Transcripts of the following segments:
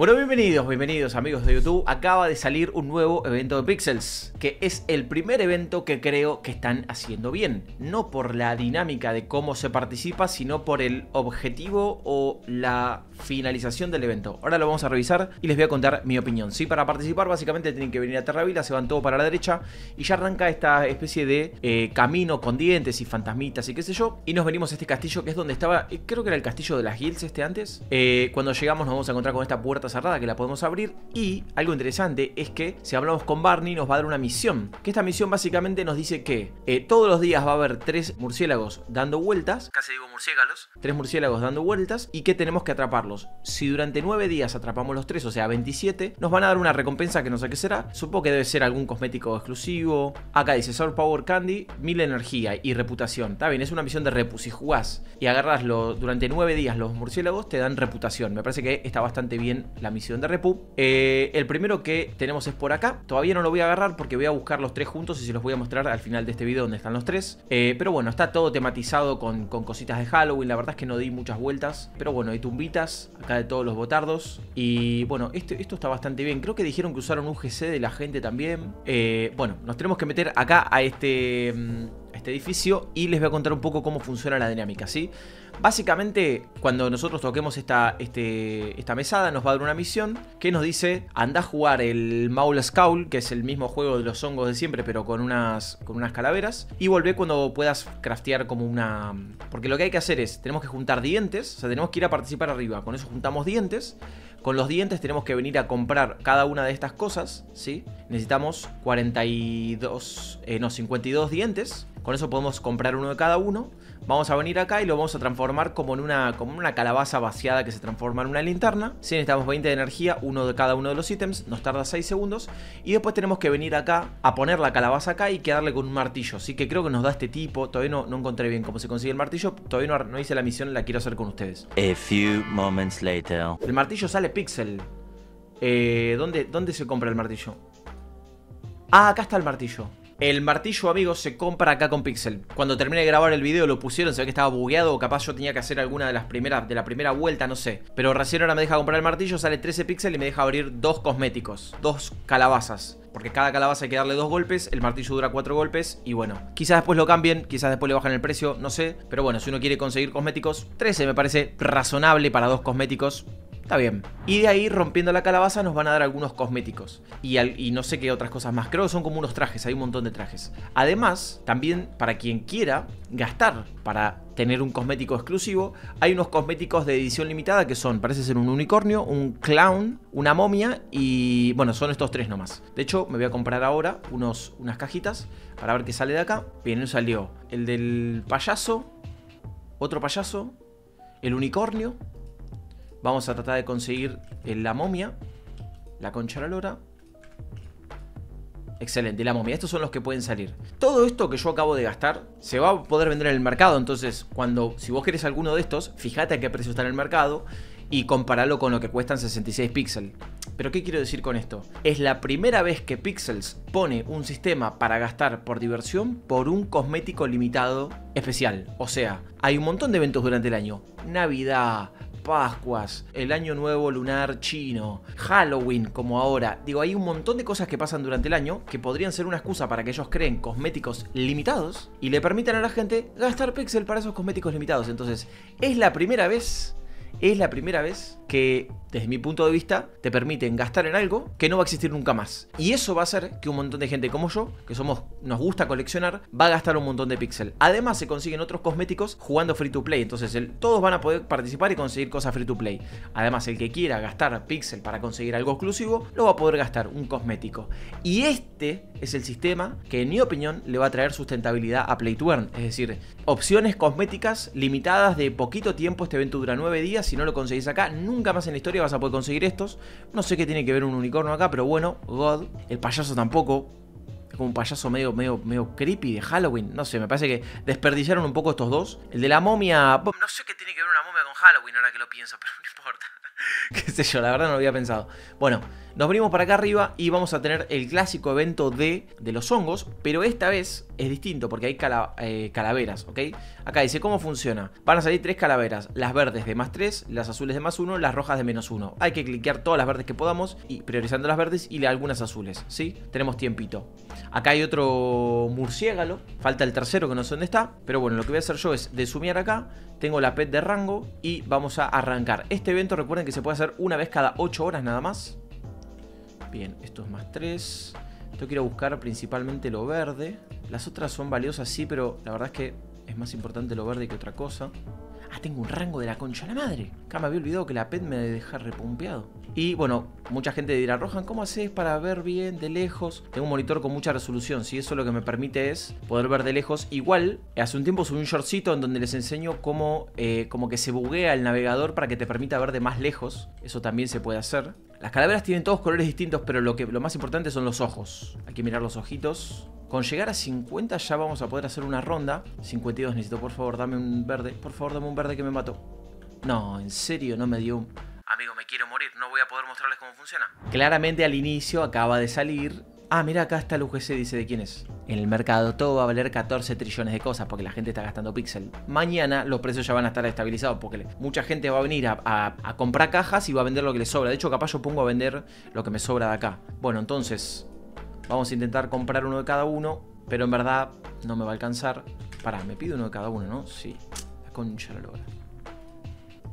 Bueno, bienvenidos, bienvenidos amigos de YouTube. Acaba de salir un nuevo evento de Pixels, que es el primer evento que creo que están haciendo bien. No por la dinámica de cómo se participa, sino por el objetivo o la finalización del evento. Ahora lo vamos a revisar y les voy a contar mi opinión. Sí, para participar básicamente tienen que venir a Terravila, se van todo para la derecha y ya arranca esta especie de eh, camino con dientes y fantasmitas y qué sé yo. Y nos venimos a este castillo que es donde estaba, eh, creo que era el castillo de las guilds este antes. Eh, cuando llegamos nos vamos a encontrar con esta puerta cerrada que la podemos abrir y algo interesante es que si hablamos con Barney nos va a dar una misión. Que esta misión básicamente nos dice que todos los días va a haber tres murciélagos dando vueltas. Casi digo murciélagos. Tres murciélagos dando vueltas y que tenemos que atraparlos si durante 9 días atrapamos los 3, o sea 27, nos van a dar una recompensa que no sé qué será. Supongo que debe ser algún cosmético exclusivo. Acá dice Sour Power Candy, 1000 energía y reputación. Está bien, es una misión de repu. Si jugás y agarras durante 9 días los murciélagos, te dan reputación. Me parece que está bastante bien la misión de repu. Eh, el primero que tenemos es por acá. Todavía no lo voy a agarrar porque voy a buscar los tres juntos y se los voy a mostrar al final de este video donde están los tres. Eh, pero bueno, está todo tematizado con, con cositas de Halloween. La verdad es que no di muchas vueltas. Pero bueno, hay tumbitas acá de todos los botardos. Y bueno, este, esto está bastante bien. Creo que dijeron que usaron un GC de la gente también. Eh, bueno, nos tenemos que meter acá a este, mm, a este edificio y les voy a contar un poco cómo funciona la dinámica, ¿sí? Básicamente, cuando nosotros toquemos esta, este, esta mesada, nos va a dar una misión que nos dice: anda a jugar el Maul Scowl, que es el mismo juego de los hongos de siempre, pero con unas, con unas calaveras. Y volvé cuando puedas craftear como una. Porque lo que hay que hacer es: tenemos que juntar dientes, o sea, tenemos que ir a participar arriba. Con eso juntamos dientes. Con los dientes tenemos que venir a comprar cada una de estas cosas, ¿sí? Necesitamos 42, eh, no, 52 dientes. Con eso podemos comprar uno de cada uno. Vamos a venir acá y lo vamos a transformar como en una, como una calabaza vaciada que se transforma en una linterna. Si necesitamos 20 de energía, uno de cada uno de los ítems, nos tarda 6 segundos. Y después tenemos que venir acá a poner la calabaza acá y quedarle con un martillo. Así que creo que nos da este tipo. Todavía no, no encontré bien cómo se consigue el martillo. Todavía no, no hice la misión, la quiero hacer con ustedes. A few moments later. El martillo sale pixel. Eh, ¿dónde, ¿Dónde se compra el martillo? Ah, acá está el martillo. El martillo, amigos, se compra acá con Pixel. Cuando terminé de grabar el video lo pusieron, se ve que estaba bugueado o capaz yo tenía que hacer alguna de las primeras de la primera vuelta, no sé. Pero recién ahora me deja comprar el martillo, sale 13 píxeles y me deja abrir dos cosméticos, dos calabazas. Porque cada calabaza hay que darle dos golpes, el martillo dura cuatro golpes y bueno, quizás después lo cambien, quizás después le bajan el precio, no sé. Pero bueno, si uno quiere conseguir cosméticos, 13 me parece razonable para dos cosméticos. Está bien. Y de ahí, rompiendo la calabaza, nos van a dar algunos cosméticos. Y, y, no sé qué otras cosas más. Creo que son como unos trajes, hay un montón de trajes. Además, también para quien quiera gastar para tener un cosmético exclusivo, hay unos cosméticos de edición limitada que son, parece ser un unicornio, un clown, una momia y bueno, son estos tres nomás. De hecho, me voy a comprar ahora unos, unas cajitas para ver qué sale de acá. Bien, salió el del payaso, otro payaso, el unicornio Vamos a tratar de conseguir la momia. La concha la lora. Excelente, la momia. Estos son los que pueden salir. Todo esto que yo acabo de gastar se va a poder vender en el mercado. Entonces, cuando si vos querés alguno de estos, fíjate a qué precio está en el mercado y comparalo con lo que cuestan 66 píxeles. Pero ¿qué quiero decir con esto? Es la primera vez que Pixels pone un sistema para gastar por diversión por un cosmético limitado especial. O sea, hay un montón de eventos durante el año. Navidad, Pascuas, el Año Nuevo Lunar Chino, Halloween como ahora. Digo, hay un montón de cosas que pasan durante el año que podrían ser una excusa para que ellos creen cosméticos limitados y le permitan a la gente gastar pixel para esos cosméticos limitados. Entonces, es la primera vez, es la primera vez que desde mi punto de vista, te permiten gastar en algo que no va a existir nunca más. Y eso va a hacer que un montón de gente como yo, que somos, nos gusta coleccionar, va a gastar un montón de pixel. Además, se consiguen otros cosméticos jugando free to play. Entonces, todos van a poder participar y conseguir cosas free to play. Además, el que quiera gastar pixel para conseguir algo exclusivo, lo va a poder gastar un cosmético. Y este es el sistema que, en mi opinión, le va a traer sustentabilidad a Play to Earn. Es decir, opciones cosméticas limitadas de poquito tiempo. Este evento dura 9 días. Si no lo conseguís acá, nunca más en la historia vas a poder conseguir estos. No sé qué tiene que ver un unicornio acá, pero bueno, God. El payaso tampoco. Es como un payaso medio, medio, medio creepy de Halloween. No sé, me parece que desperdiciaron un poco estos dos. El de la momia. No sé qué tiene que ver una momia con Halloween ahora que lo pienso, pero no importa. qué sé yo, la verdad no lo había pensado. Bueno, Nos venimos para acá arriba y vamos a tener el clásico evento de, los hongos, pero esta vez es distinto porque hay eh, calaveras, ¿ok? Acá dice cómo funciona. Van a salir tres calaveras, las verdes de más 3, las azules de más 1, las rojas de menos 1. Hay que cliquear todas las verdes que podamos y priorizando las verdes y algunas azules, ¿sí? Tenemos tiempito. Acá hay otro murciélago, falta el tercero que no sé dónde está, pero bueno, lo que voy a hacer yo es desumiar acá, tengo la pet de rango y vamos a arrancar. Este evento recuerden que se puede hacer una vez cada 8 horas nada más. Bien, esto es más 3. Tengo que ir a buscar principalmente lo verde. Las otras son valiosas, sí, pero la verdad es que es más importante lo verde que otra cosa. Ah, tengo un rango de la concha la madre. Acá me había olvidado que la pet me deja repumpeado. Y bueno, mucha gente dirá, Rohan, ¿cómo haces para ver bien de lejos? Tengo un monitor con mucha resolución, si eso lo que me permite es poder ver de lejos. Igual, hace un tiempo subí un shortcito en donde les enseño cómo eh, como que se buguea el navegador para que te permita ver de más lejos. Eso también se puede hacer. Las calaveras tienen todos colores distintos, pero lo, que, lo más importante son los ojos. Hay que mirar los ojitos. Con llegar a 50 ya vamos a poder hacer una ronda. 52 necesito, por favor, dame un verde. Por favor, dame un verde que me mato. No, en serio, no me dio un... Amigo, me quiero morir, no voy a poder mostrarles cómo funciona. Claramente al inicio acaba de salir Ah, mira, acá está el UGC, dice de quién es. En el mercado todo va a valer 14 trillones de cosas porque la gente está gastando pixel. Mañana los precios ya van a estar estabilizados porque mucha gente va a venir a, comprar cajas y va a vender lo que le sobra. De hecho, capaz yo pongo a vender lo que me sobra de acá. Bueno, entonces vamos a intentar comprar uno de cada uno, pero en verdad no me va a alcanzar. Pará, me pido uno de cada uno, ¿no? Sí. La concha la logra.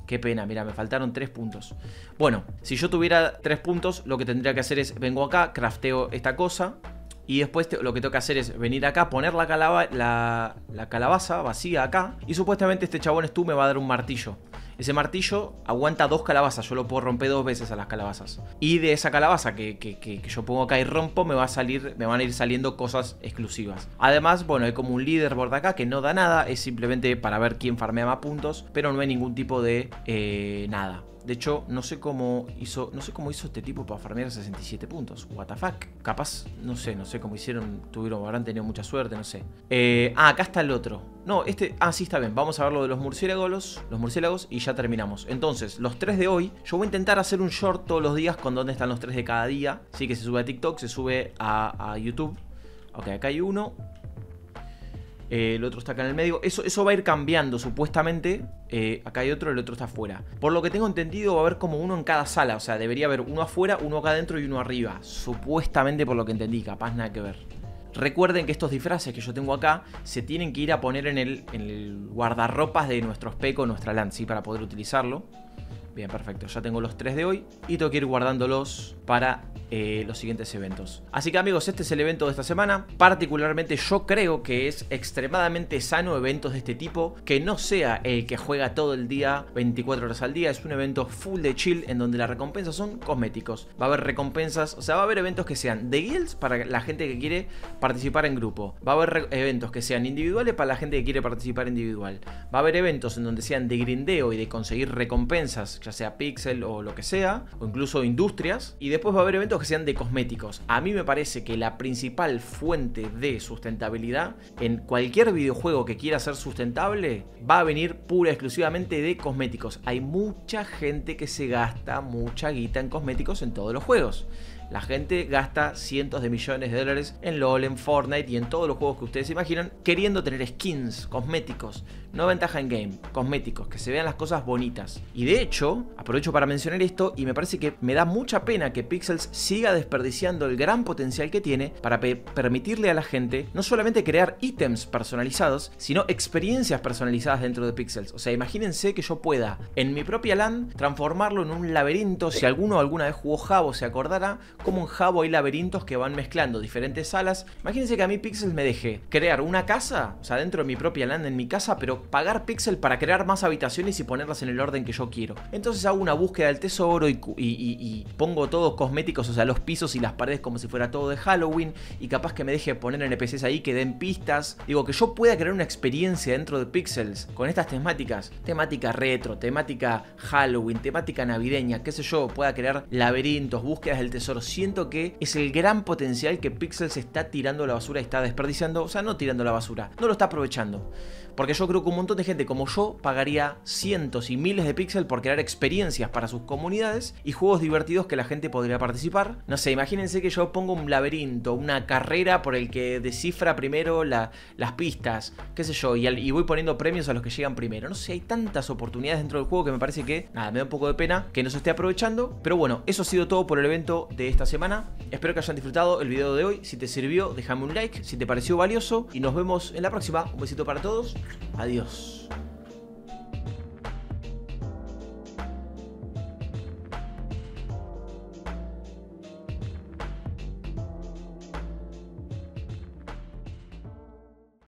Qué pena, mira, me faltaron 3 puntos. Bueno, si yo tuviera 3 puntos, lo que tendría que hacer es, vengo acá, crafteo esta cosa. Y después lo que tengo que hacer es venir acá, poner la, la, calabaza vacía acá. Y supuestamente este chabón tú me va a dar un martillo. Ese martillo aguanta dos calabazas, yo lo puedo romper dos veces a las calabazas. Y de esa calabaza que, yo pongo acá y rompo, me, va a salir, me van a ir saliendo cosas exclusivas. Además, bueno, hay como un leaderboard acá que no da nada, es simplemente para ver quién farmea más puntos, pero no hay ningún tipo de eh, nada. De hecho, no sé cómo hizo, no sé cómo hizo este tipo para farmear 67 puntos. What the fuck. Capaz, no sé, no sé cómo hicieron, tuvieron, habrán tenido mucha suerte, no sé. Eh, ah, acá está el otro. No, este, ah, sí está bien. Vamos a ver lo de los murciélagos, los murciélagos y ya terminamos. Entonces, los tres de hoy, yo voy a intentar hacer un short todos los días con dónde están los tres de cada día. Sí que se sube a TikTok, se sube a, a YouTube. Ok, acá hay uno. Eh, el otro está acá en el medio. Eso, eso va a ir cambiando, supuestamente. Eh, acá hay otro, el otro está afuera. Por lo que tengo entendido, va a haber como uno en cada sala. O sea, debería haber uno afuera, uno acá adentro y uno arriba. Supuestamente, por lo que entendí, capaz nada que ver. Recuerden que estos disfraces que yo tengo acá se tienen que ir a poner en el, en el guardarropas de nuestro especo, nuestra LAN, ¿sí? Para poder utilizarlo. Bien, perfecto. Ya tengo los tres de hoy y tengo que ir guardándolos para eh, los siguientes eventos. Así que amigos, este es el evento de esta semana. Particularmente yo creo que es extremadamente sano eventos de este tipo. Que no sea el que juega todo el día, 24 horas al día. Es un evento full de chill en donde las recompensas son cosméticos. Va a haber recompensas, o sea, va a haber eventos que sean de guilds para la gente que quiere participar en grupo. Va a haber eventos que sean individuales para la gente que quiere participar individual. Va a haber eventos en donde sean de grindeo y de conseguir recompensas, ya sea pixel o lo que sea, o incluso industrias. Y después va a haber eventos que sean de cosméticos. A mí me parece que la principal fuente de sustentabilidad en cualquier videojuego que quiera ser sustentable va a venir pura exclusivamente de cosméticos. Hay mucha gente que se gasta mucha guita en cosméticos en todos los juegos. La gente gasta cientos de millones de dólares en LOL, en Fortnite y en todos los juegos que ustedes imaginan, queriendo tener skins, cosméticos, no ventaja en game, cosméticos, que se vean las cosas bonitas. Y de hecho, aprovecho para mencionar esto y me parece que me da mucha pena que Pixels siga desperdiciando el gran potencial que tiene para permitirle a la gente no solamente crear ítems personalizados, sino experiencias personalizadas dentro de Pixels. O sea, imagínense que yo pueda en mi propia LAN transformarlo en un laberinto. Si alguno alguna vez jugó Jabo se acordará, como en Jabo hay laberintos que van mezclando diferentes salas. Imagínense que a mí Pixels me deje crear una casa, o sea, dentro de mi propia LAN en mi casa, pero pagar Pixel para crear más habitaciones y ponerlas en el orden que yo quiero. Entonces hago una búsqueda del tesoro y, pongo todos cosméticos, o sea, los pisos y las paredes como si fuera todo de Halloween y capaz que me deje poner NPCs ahí que den pistas. Digo, que yo pueda crear una experiencia dentro de Pixels con estas temáticas. Temática retro, temática Halloween, temática navideña, qué sé yo, pueda crear laberintos, búsquedas del tesoro siento que es el gran potencial que Pixels está tirando a la basura y está desperdiciando, o sea, no tirando a la basura, no lo está aprovechando. Porque yo creo que un montón de gente como yo pagaría cientos y miles de píxeles por crear experiencias para sus comunidades y juegos divertidos que la gente podría participar. No sé, imagínense que yo pongo un laberinto, una carrera por el que descifra primero las pistas, qué sé yo, y, y voy poniendo premios a los que llegan primero. No sé, hay tantas oportunidades dentro del juego que me parece que, nada, me da un poco de pena que no se esté aprovechando. Pero bueno, eso ha sido todo por el evento de esta semana. Espero que hayan disfrutado el video de hoy. Si te sirvió, déjame un like. Si te pareció valioso. Y nos vemos en la próxima. Un besito para todos. Adiós.